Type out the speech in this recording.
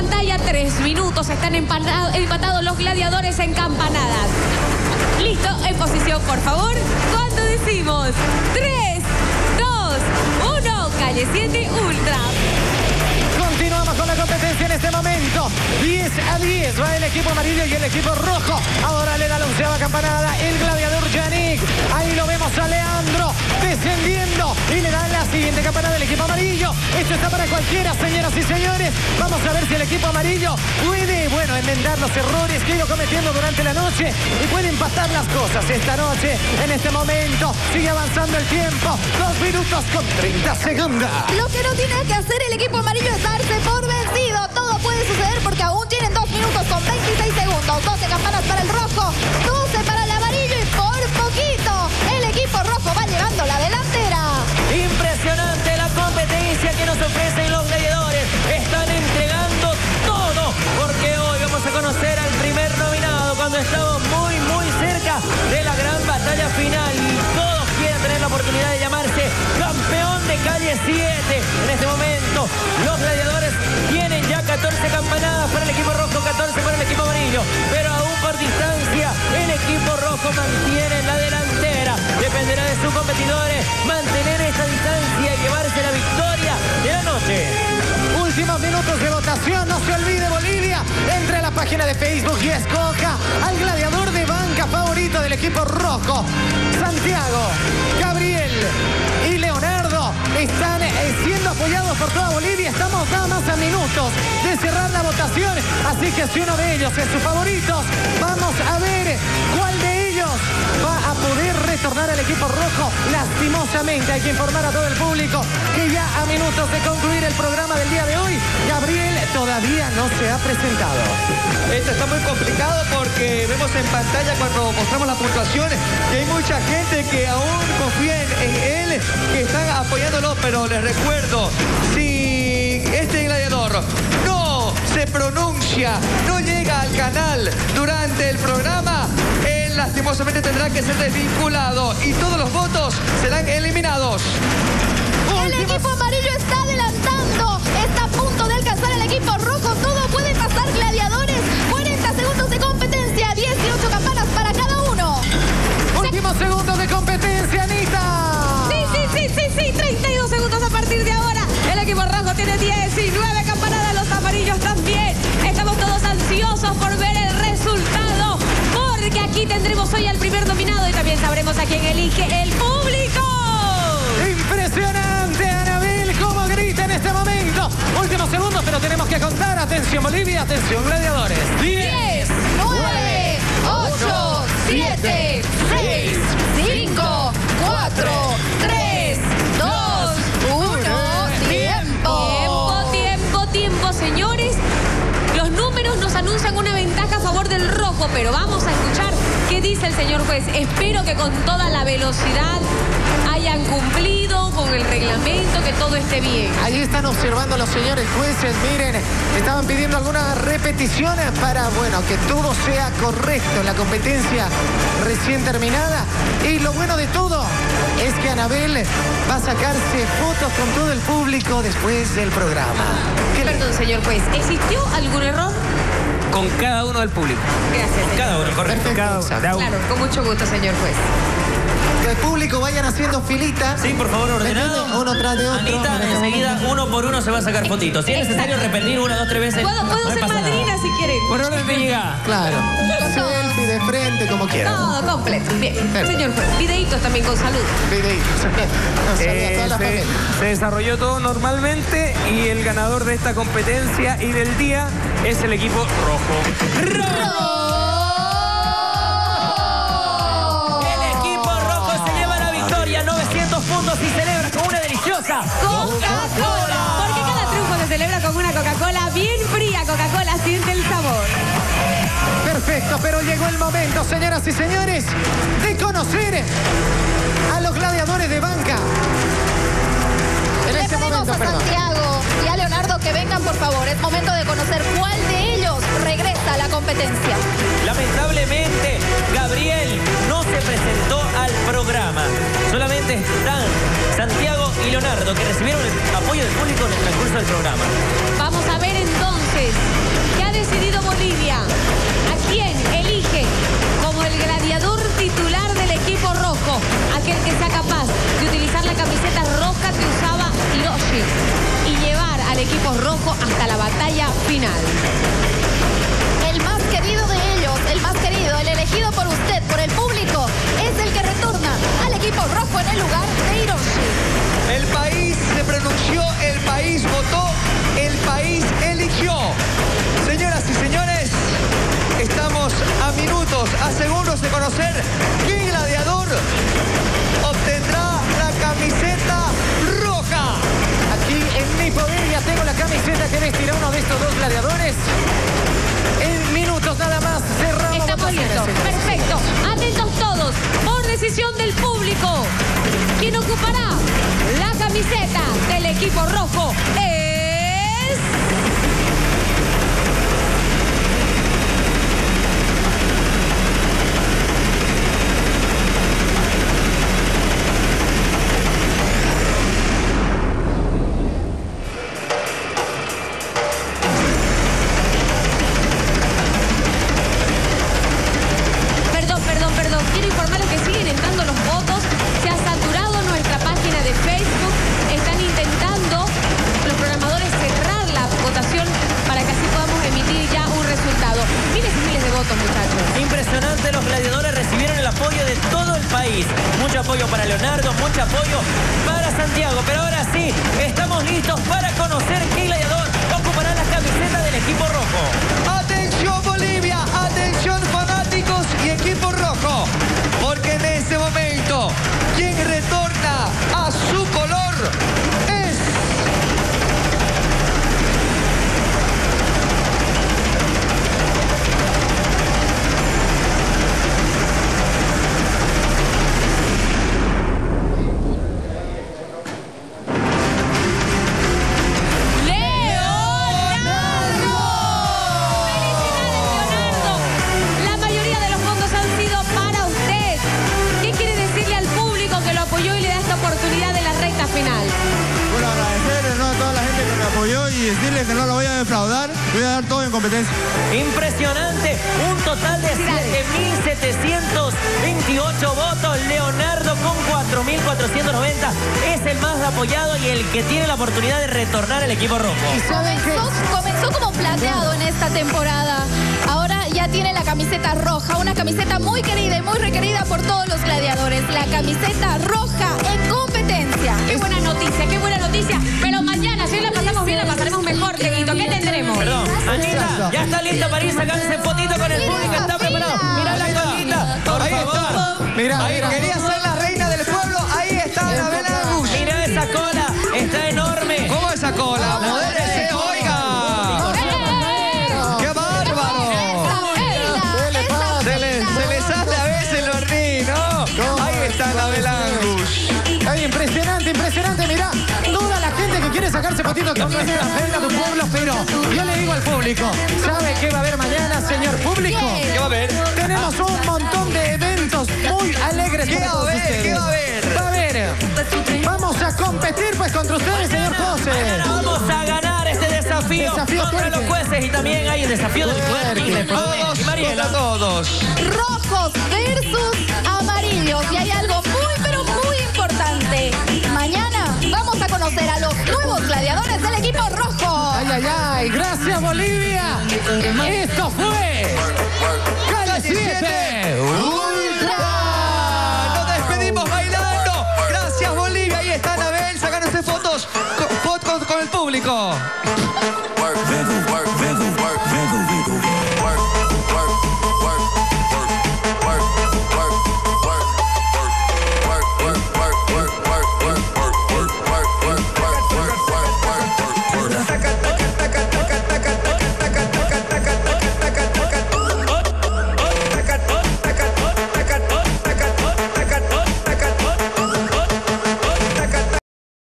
pantalla, tres minutos. Están empatados, empatados los gladiadores en campanadas. Listo, en posición, por favor. Cuando decimos 3, 2, 1, calle 7 Ultra. Continuamos con la competencia en este momento. 10 a 10 va el equipo amarillo y el equipo rojo. Ahora le da la onceava campanada el gladiador Yannick. Ahí lo vemos a descendiendo y le da la siguiente campanada del equipo amarillo. Esto está para cualquiera, señoras y señores. Vamos a ver si el equipo amarillo puede, bueno, enmendar los errores que ha ido cometiendo durante la noche y puede empatar las cosas esta noche. En este momento sigue avanzando el tiempo. Dos minutos con 30 segundos. Lo que no tiene que hacer el equipo amarillo es darse por vencido. Todo puede suceder porque aún tienen dos minutos con 26 segundos. 12 campanas para el rojo, 12 oportunidad de llamarse campeón de calle 7. En este momento, los gladiadores tienen ya 14 campanadas para el equipo rojo, 14 para el equipo amarillo. Pero aún por distancia, el equipo rojo mantiene la delantera. Dependerá de sus competidores mantener esa distancia y llevarse la victoria de la noche. Últimos minutos de votación, no se olvide Bolivia. Entre a la página de Facebook y escoja al gladiador del equipo rojo. Santiago, Gabriel y Leonardo están eh, siendo apoyados por toda Bolivia. Estamos nada más a minutos de cerrar la votación. Así que si uno de ellos es su favorito, Lastimosamente hay que informar a todo el público que ya a minutos de concluir el programa del día de hoy, Gabriel todavía no se ha presentado. Esto está muy complicado porque vemos en pantalla cuando mostramos las puntuaciones que hay mucha gente que aún confía en él, que están apoyándolo, pero les recuerdo, si este gladiador no se pronuncia, no llega al canal durante el programa, él lastimosamente tendrá que ser desvinculado y todos los votos serán eliminados. El equipo amarillo está adelantando. Está a punto de alcanzar al equipo rojo. Todo puede pasar, gladiadores. 40 segundos de competencia. 18 campanas para cada uno. Últimos segundos de competencia, Anita. Sí, sí, sí, sí, sí. 32 segundos a partir de ahora. El equipo rojo tiene 19 campanadas, los amarillos también. Estamos todos ansiosos por ver el. Porque aquí tendremos hoy al primer nominado y también sabremos a quién elige el público. Impresionante, Anabel, cómo grita en este momento. Últimos segundos, pero tenemos que contar. Atención, Bolivia, atención, gladiadores. 10, 9, 8, 7, 6, 5, 4, 3, 2, 1. Tiempo. Tiempo, tiempo, tiempo, señores. Los números nos anuncian una ventaja a favor del rojo, pero vamos a escuchar qué dice el señor juez. Espero que con toda la velocidad hayan cumplido con el reglamento, que todo esté bien. Ahí están observando los señores jueces, miren, estaban pidiendo algunas repeticiones para, bueno, que todo sea correcto la competencia recién terminada. Y lo bueno de todo es que Anabel va a sacarse fotos con todo el público después del programa. ¿Qué le- Perdón, señor juez, ¿existió algún error? Con cada uno del público. Gracias. señor. Cada uno, correcto. Perfecto, Cada uno. Claro, con mucho gusto, señor juez. Que el público vayan haciendo filita. Sí, por favor, ordenado. Uno tras de otro. Anita, En enseguida, uno por uno se va a sacar fotitos. Si es necesario repetir una, dos, tres veces. Puedo, puedo no ser nada. madrina si quieren. Por orden de llegada. Claro. Selfie de frente, como quieran. Todo completo. Bien. Perfecto. Señor juez, videitos también con salud. Videitos. Eh, toda la se, familia. se desarrolló todo normalmente y el ganador de esta competencia y del día es el equipo rojo. El 900 puntos y celebra con una deliciosa Coca-Cola. Porque cada triunfo se celebra con una Coca-Cola bien fría. Coca-Cola siente el sabor. Perfecto, pero llegó el momento, señoras y señores, de conocer a los gladiadores de banca. En Le este pedimos momento, a perdón. Santiago y a Leonardo que vengan, por favor. Es momento de conocer cuál de ellos regresa a la competencia. Lamentablemente, Gabriel no se presentó al programa solamente están Santiago y Leonardo, que recibieron el apoyo del público en el transcurso del programa. Vamos a ver entonces qué ha decidido Bolivia. ¿A quién elige como el gladiador titular del equipo rojo? Aquel que sea capaz de utilizar la camiseta roja que usaba Hiroshi y llevar al equipo rojo hasta la batalla final. El más querido de el más querido, el elegido por usted, por el público, es el que retorna al equipo rojo en el lugar de Hiroshi. El país camiseta del equipo rojo es... Para Santiago. Pero ahora sí, estamos listos para conocer qué gladiador ocupará la camiseta del equipo rojo. Defraudar, voy a dar todo en competencia. Impresionante, un total de 7.728 votos. Leonardo con 4.490 es el más apoyado y el que tiene la oportunidad de retornar al equipo rojo. Comenzó, comenzó como plateado en esta temporada. Ahora ya tiene la camiseta roja, una camiseta muy querida y muy requerida por todos los gladiadores. La camiseta roja en competencia. Qué buena noticia, qué buena noticia. Ir sacarse fotito con el público, está preparado. Mira la colita, por Ahí favor. mira. quería ser la reina reina de un pueblo, pero yo le digo al público, ¿sabe qué va a haber mañana, señor público? ¿Qué? ¿Qué va a haber? Tenemos un montón de eventos muy alegres ¿Qué para va a todos haber? ustedes. ¿Qué va a haber? Va a haber. Vamos a competir pues contra ustedes, señor José. Vamos a ganar este desafío, Desafío contra los jueces y también hay el desafío del de Todos y Mariela. todos. rojos versus amarillos. Y hay algo muy, pero muy importante. Conocer a los nuevos gladiadores del equipo rojo. Ay, ay, ay. Gracias, Bolivia. Esto fue Calle 7 Ultra. Nos despedimos bailando. Gracias Bolivia. Ahí está Anabel sacándose fotos con, fotos con el público.